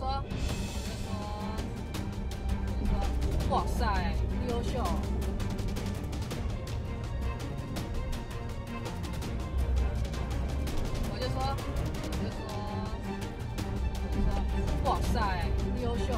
说，我就说，就说，哇塞，优秀。我就说，我就说，我就说，哇塞，优秀。